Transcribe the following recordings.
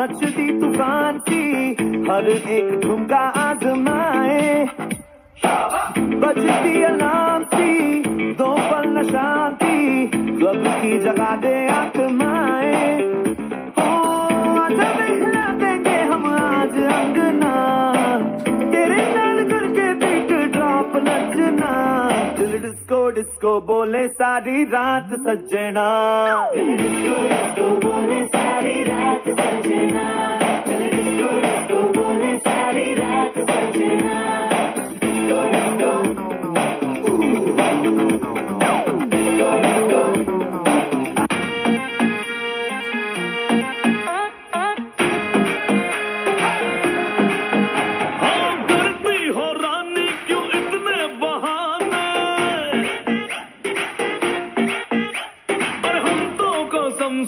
नाचती तूफ़ान सी हर एक ठुमका आजमाए। बजती अलार्म सी दो पल न शांति क्लब की जगह दे आत्माए ओ देंगे हम आज अंगना तेरे नाल करके बीट ड्रॉप नचना। दिल डिस्को डिस्को बोले सारी रात सजना दिल डिस्को डिस्को बोले सारी रात सजना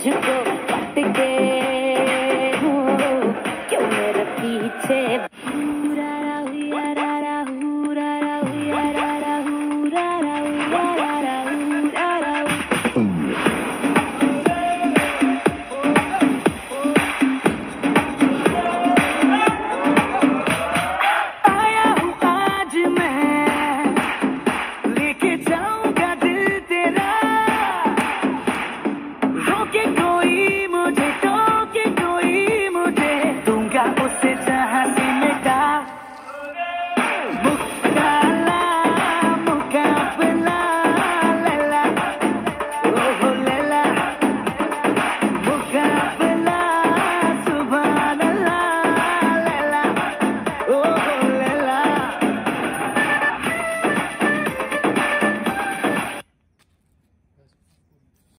तुझको पट गए क्यों मेरे पीछे